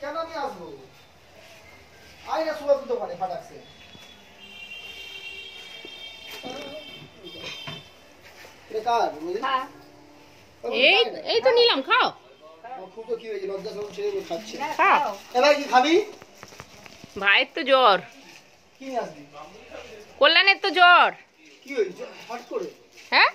কেন আমি আসবো আইরা শুভ দোকানে ফাটাকছে কার বুঝলি এই এই তো নিলাম খাও। ভাইয়ের তো জ্বর। কল্যাণের তো জ্বর। হ্যাঁ?